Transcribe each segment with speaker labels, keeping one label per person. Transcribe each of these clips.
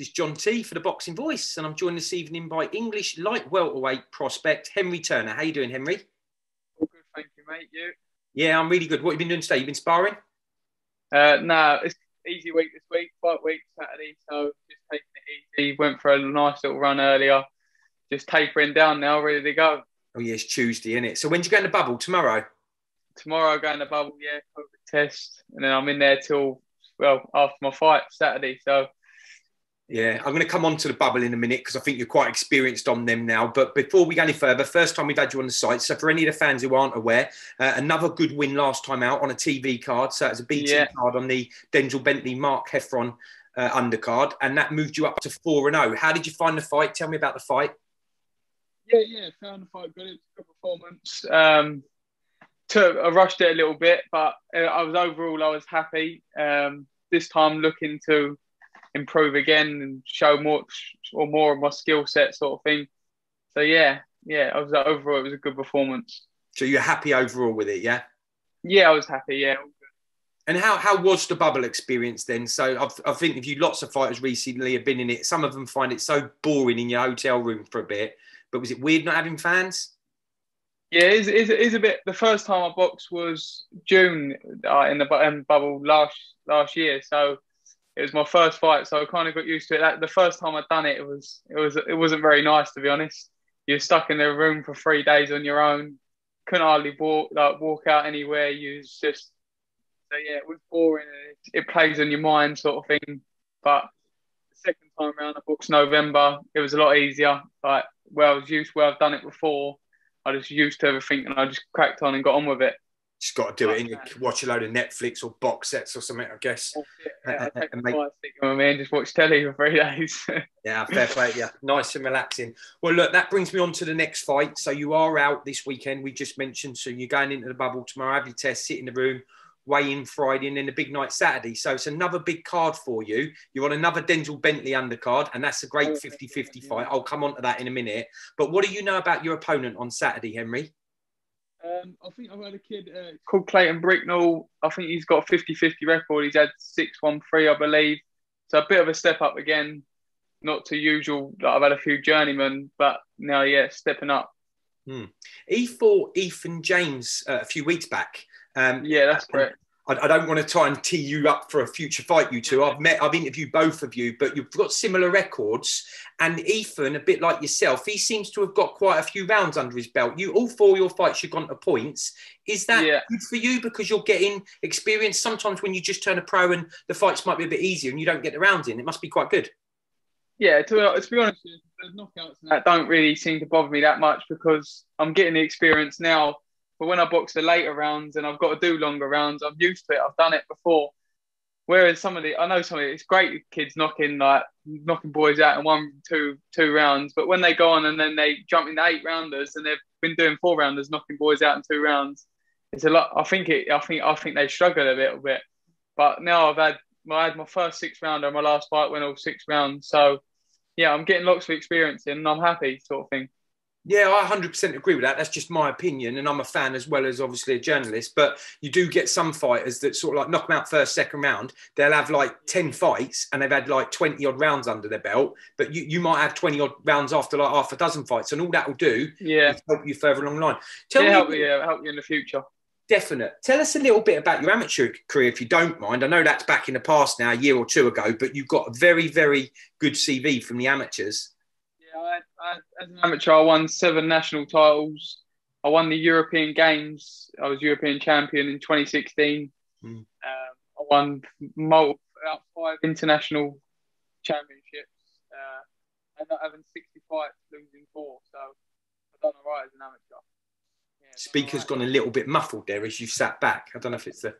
Speaker 1: This is John T for the Boxing Voice, and I'm joined this evening by English light welterweight prospect Henry Turner. How you doing, Henry?
Speaker 2: All good, thank you, mate. You?
Speaker 1: Yeah, I'm really good. What have you been doing today? You've been sparring?
Speaker 2: Uh, no, it's easy week this week, fight week Saturday, so just taking it easy. Went for a nice little run earlier, just tapering down now, ready to go.
Speaker 1: Oh yeah, it's Tuesday, isn't it? So when do you go in the bubble? Tomorrow?
Speaker 2: Tomorrow I go in the bubble, yeah, COVID test, and then I'm in there till well after my fight Saturday. So
Speaker 1: yeah, I'm going to come on to the bubble in a minute because I think you're quite experienced on them now. But before we go any further, first time we've had you on the site. So for any of the fans who aren't aware, uh, another good win last time out on a TV card. So it's a BT yeah. card on the Denzel Bentley Mark Heffron uh, undercard, and that moved you up to four and zero. Oh. How did you find the fight? Tell me about the fight.
Speaker 2: Yeah, yeah, found the fight good. It's a good performance. Um, took, I rushed it a little bit, but uh, I was overall I was happy. Um, this time looking to improve again and show more or more of my skill set, sort of thing. So yeah, yeah, I was overall it was a good performance.
Speaker 1: So you're happy overall with it, yeah?
Speaker 2: Yeah, I was happy. Yeah.
Speaker 1: And how, how was the bubble experience then? So I've, I've interviewed lots of fighters recently have been in it. Some of them find it so boring in your hotel room for a bit. But was it weird not having fans?
Speaker 2: Yeah, it is, it is, it is a bit. The first time I boxed was June uh, in the um, bubble last last year. So it was my first fight, so I kind of got used to it. That, the first time I'd done it, it was it was it wasn't very nice to be honest. You're stuck in the room for three days on your own. Couldn't hardly walk like walk out anywhere. You was just so yeah, it was boring. It, it plays on your mind, sort of thing. But the second time around, I booked November. It was a lot easier. Like where I was used, where I've done it before. I just used to everything, and I just cracked on and got on with it
Speaker 1: just got to do it and you watch a load of Netflix or box sets or something, I guess.
Speaker 2: Yeah, I take and make... my man, just watch telly for three days.
Speaker 1: yeah, fair play. Yeah, nice and relaxing. Well, look, that brings me on to the next fight. So you are out this weekend. We just mentioned. So you're going into the bubble tomorrow. Have your test, sit in the room, weigh in Friday, and then a big night Saturday. So it's another big card for you. You're on another Denzel Bentley undercard, and that's a great 50-50 fight. I'll come on to that in a minute. But what do you know about your opponent on Saturday, Henry?
Speaker 2: Um, I think I've had a kid uh, called Clayton Bricknell. I think he's got a 50 50 record. He's had 613, I believe. So a bit of a step up again. Not to usual. Like I've had a few journeymen, but now, yeah, stepping up.
Speaker 1: Hmm. He fought Ethan James uh, a few weeks back.
Speaker 2: Um, yeah, that's correct.
Speaker 1: I, I, don't want to try and tee you up for a future fight, you two. I've met, I've interviewed both of you, but you've got similar records. And Ethan, a bit like yourself, he seems to have got quite a few rounds under his belt. You, all four of your fights, you've gone to points. Is that yeah. good for you because you're getting experience? Sometimes when you just turn a pro and the fights might be a bit easier and you don't get the rounds in, it must be quite good.
Speaker 2: Yeah, to, to be honest, the knockouts that don't really seem to bother me that much because I'm getting the experience now but when I box the later rounds and I've got to do longer rounds, I'm used to it. I've done it before. Whereas some of the, I know some of the, it's great kids knocking like knocking boys out in one, two, two rounds. But when they go on and then they jump into eight rounders and they've been doing four rounders, knocking boys out in two rounds, it's a lot. I think it. I think I think they struggle a little bit. But now I've had I had my first six rounder, my last fight went all six rounds. So yeah, I'm getting lots of experience in, and I'm happy, sort of thing.
Speaker 1: Yeah, I 100% agree with that. That's just my opinion. And I'm a fan as well as obviously a journalist. But you do get some fighters that sort of like knock them out first, second round. They'll have like 10 fights and they've had like 20 odd rounds under their belt. But you, you might have 20 odd rounds after like half a dozen fights. And all that will do
Speaker 2: yeah.
Speaker 1: help you further along the line.
Speaker 2: Tell yeah, me, help, you, yeah, help you in the future.
Speaker 1: Definite. Tell us a little bit about your amateur career, if you don't mind. I know that's back in the past now, a year or two ago, but you've got a very, very good CV from the amateurs.
Speaker 2: I, I, as an amateur, I won seven national titles. I won the European Games. I was European champion in 2016. Mm. Um, I won multiple, about five international championships. Uh, and not having 60 fights, losing four. So I've done all right as an amateur.
Speaker 1: Yeah, Speaker's right. gone a little bit muffled there as you sat back. I don't know if it's the.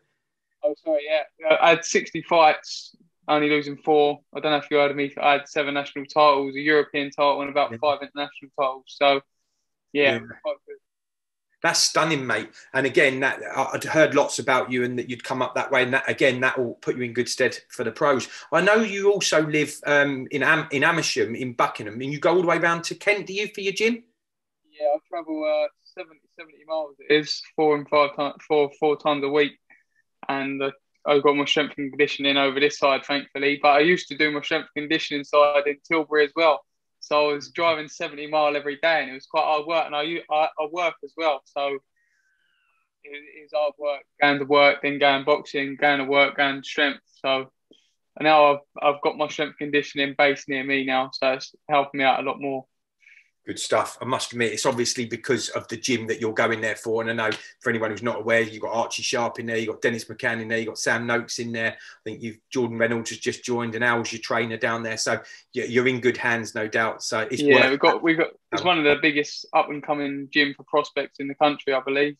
Speaker 2: Oh, sorry. Yeah, I had 60 fights, only losing four. I don't know if you heard of me. I had seven national titles, a European title, and about yeah. five international titles. So, yeah, yeah.
Speaker 1: That's stunning, mate. And again, that I'd heard lots about you and that you'd come up that way. And that again, that will put you in good stead for the pros. I know you also live um, in Am- in Amersham in Buckingham, and you go all the way around to Kent. Do you for your gym?
Speaker 2: Yeah, I travel uh, 70, 70 miles. It is four and five times, four four times a week, and uh, I've got my strength and conditioning over this side, thankfully. But I used to do my strength and conditioning side in Tilbury as well. So I was driving 70 mile every day, and it was quite hard work. And I I, I work as well, so it, hard work. Going to work, then going boxing, going to work, going to strength. So now I've I've got my strength conditioning base near me now, so it's helping me out a lot more.
Speaker 1: Good stuff. I must admit, it's obviously because of the gym that you're going there for. And I know for anyone who's not aware, you've got Archie Sharp in there, you've got Dennis McCann in there, you've got Sam Noakes in there. I think you've Jordan Reynolds has just joined, and Al's your trainer down there. So you're in good hands, no doubt. So
Speaker 2: it's yeah, we've got we've got it's one of the biggest up and coming gym for prospects in the country, I believe.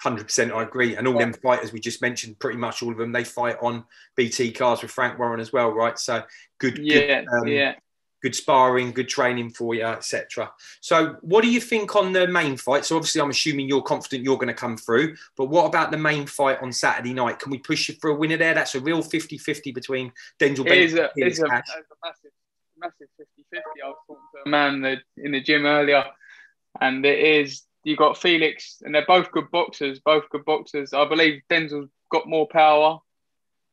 Speaker 1: Hundred percent, I agree. And all them fighters we just mentioned, pretty much all of them, they fight on BT cars with Frank Warren as well, right? So good,
Speaker 2: yeah, good, um, yeah
Speaker 1: good sparring, good training for you, etc. So, what do you think on the main fight? So, obviously, I'm assuming you're confident you're going to come through, but what about the main fight on Saturday night? Can we push you for a winner there? That's a real 50 50 between Denzel
Speaker 2: It is a, it's a, a, massive, massive 50 50. I was talking to a man in the gym earlier, and it is you got Felix, and they're both good boxers, both good boxers. I believe Denzel's got more power,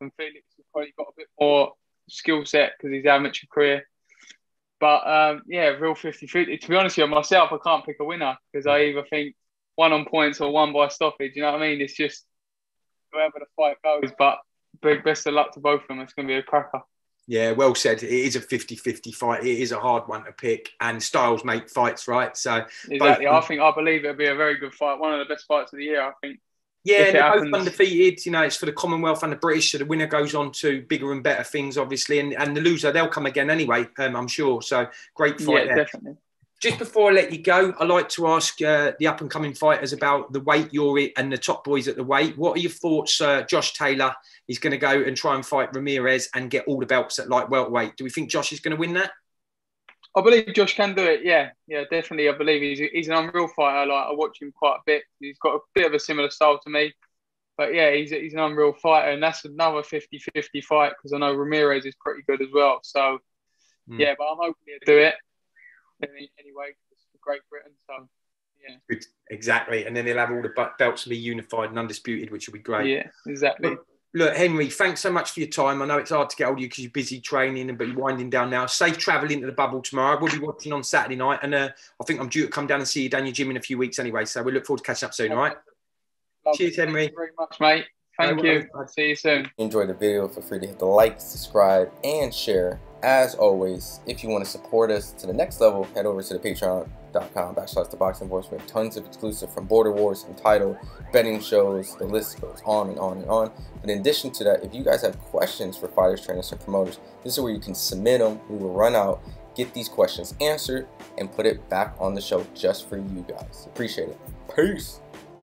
Speaker 2: and Felix has probably got a bit more skill set because he's amateur career. But um, yeah, real 50 50. To be honest with you, myself, I can't pick a winner because I either think one on points or one by stoppage. You know what I mean? It's just wherever the fight goes. But big best of luck to both of them. It's going to be a cracker.
Speaker 1: Yeah, well said. It is a 50 50 fight. It is a hard one to pick, and styles make fights, right? So,
Speaker 2: exactly. Both... I think, I believe it'll be a very good fight. One of the best fights of the year, I think.
Speaker 1: Yeah, they're both undefeated. You know, it's for the Commonwealth and the British. So the winner goes on to bigger and better things, obviously, and, and the loser they'll come again anyway. Um, I'm sure. So great fight
Speaker 2: yeah, there. Definitely.
Speaker 1: Just before I let you go, I like to ask uh, the up and coming fighters about the weight you're in and the top boys at the weight. What are your thoughts? Uh, Josh Taylor is going to go and try and fight Ramirez and get all the belts at light welterweight. Do we think Josh is going to win that?
Speaker 2: I believe Josh can do it. Yeah, yeah, definitely. I believe he's he's an unreal fighter. Like I watch him quite a bit. He's got a bit of a similar style to me, but yeah, he's he's an unreal fighter, and that's another 50-50 fight because I know Ramirez is pretty good as well. So mm. yeah, but I'm hoping he'll do it anyway. Great Britain, so yeah.
Speaker 1: Exactly, and then he'll have all the belts be unified and undisputed, which will be great.
Speaker 2: Yeah, exactly.
Speaker 1: But, look, Henry, thanks so much for your time. I know it's hard to get hold of you because you're busy training, and but you're winding down now. Safe travel into the bubble tomorrow. We'll be watching on Saturday night, and uh, I think I'm due to come down and see you down your gym in a few weeks anyway. So we look forward to catching up soon. All right. Cheers, Henry.
Speaker 2: Thank you very much, mate. Thank no you. I'll see you soon.
Speaker 3: Enjoy the video. Feel free to hit the like, subscribe, and share. As always, if you want to support us to the next level, head over to the patreon.com backslash the boxing voice. We have tons of exclusive from Border Wars, Entitled, betting shows, the list goes on and on and on. But in addition to that, if you guys have questions for fighters, trainers, and promoters, this is where you can submit them. We will run out, get these questions answered, and put it back on the show just for you guys. Appreciate it. Peace.